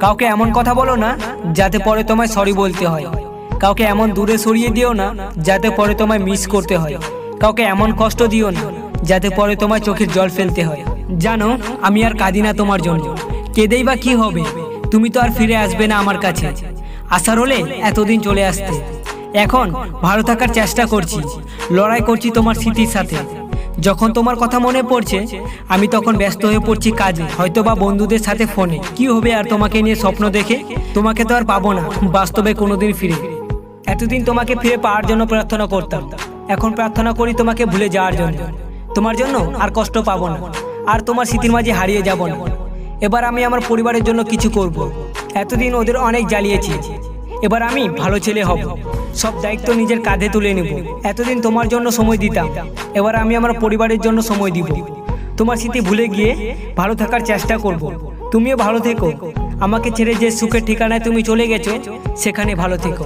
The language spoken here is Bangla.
কাউকে এমন কথা বলো না যাতে পরে তোমায় সরি বলতে হয়। কাউকে এমন দূরে সরিয়ে দিও না যাতে পরে তোমায় মিস করতে হয়। কাউকে এমন কষ্ট দিও না যাতে পরে তোমায় চোখের জল ফেলতে হয়। জানো, আমি আর কাঁদি না তোমার জন্য। কেঁদেই বা কি হবে? তুমি তো আর ফিরে আসবে না আমার কাছে। আসার হলে এতদিন চলে আসতে। এখন ভালো থাকার চেষ্টা করছি। লড়াই করছি তোমার স্মৃতির সাথে। যখন তোমার কথা মনে পড়ছে, আমি তখন ব্যস্ত হয়ে পড়ছি কাজে হয়তো বা বন্ধুদের সাথে ফোনে। কি হবে আর তোমাকে নিয়ে স্বপ্ন দেখে? তোমাকে তো আর পাবো না, বাস্তবে কোনোদিন ফিরে। এতদিন তোমাকে ফিরে পাওয়ার জন্য প্রার্থনা করতাম। এখন প্রার্থনা করি তোমাকে ভুলে যাওয়ার জন্য। তোমার জন্য আর কষ্ট পাবো না, আর তোমার স্মৃতির মাঝে হারিয়ে যাব না। এবার আমি আমার পরিবারের জন্য কিছু করব। এতদিন ওদের অনেক জ্বালিয়েছি। এবার আমি ভালো ছেলে হব। সব দায়িত্ব নিজের কাঁধে তুলে নেব। এতদিন তোমার জন্য সময় দিতাম। এবার আমি আমার পরিবারের জন্য সময় দিব। তোমার স্মৃতি ভুলে গিয়ে ভালো থাকার চেষ্টা করব। তুমিও ভালো থেকো। আমাকে ছেড়ে যে সুখের ঠিকানায় তুমি চলে গেছো, সেখানে ভালো থেকো।